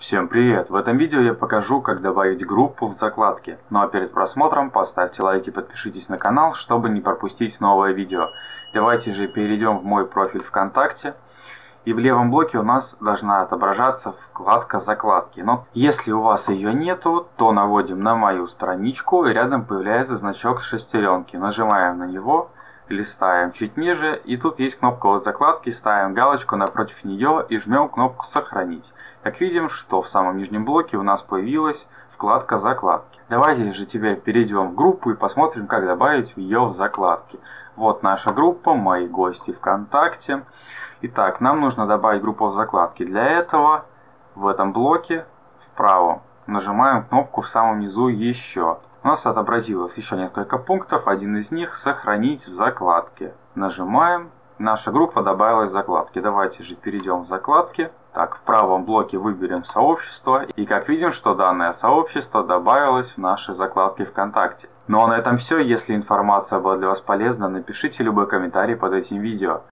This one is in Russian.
Всем привет! В этом видео я покажу, как добавить группу в закладки. Ну а перед просмотром поставьте лайк и подпишитесь на канал, чтобы не пропустить новое видео. Давайте же перейдем в мой профиль ВКонтакте. И в левом блоке у нас должна отображаться вкладка закладки. Но если у вас ее нету, то наводим на мою страничку и рядом появляется значок шестеренки. Нажимаем на него листаем чуть ниже, и тут есть кнопка от закладки, ставим галочку напротив нее и жмем кнопку «Сохранить». Как видим, что в самом нижнем блоке у нас появилась вкладка «Закладки». Давайте же теперь перейдем в группу и посмотрим, как добавить ее в закладки. Вот наша группа «Мои гости ВКонтакте». Итак, нам нужно добавить группу в закладки. Для этого в этом блоке вправо нажимаем кнопку в самом низу «Еще». У нас отобразилось еще несколько пунктов, один из них «Сохранить в закладке». Нажимаем, наша группа добавилась в закладки. Давайте же перейдем в закладки. Так, в правом блоке выберем сообщество. И как видим, что данное сообщество добавилось в наши закладки ВКонтакте. Ну а на этом все. Если информация была для вас полезна, напишите любой комментарий под этим видео.